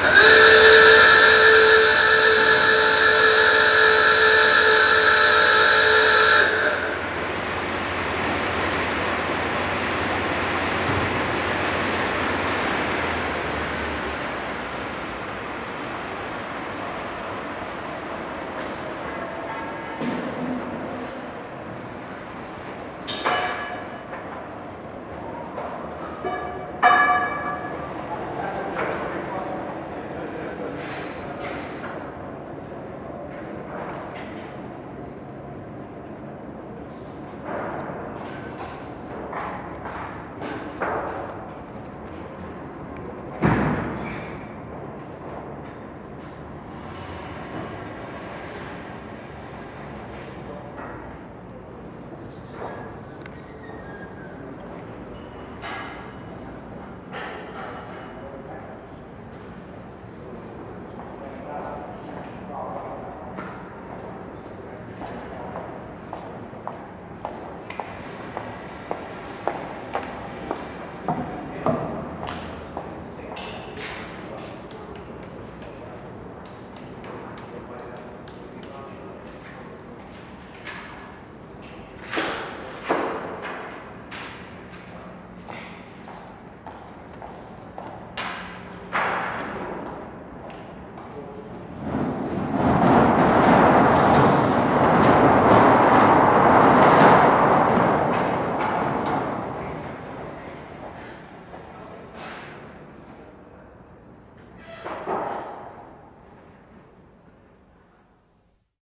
Ah!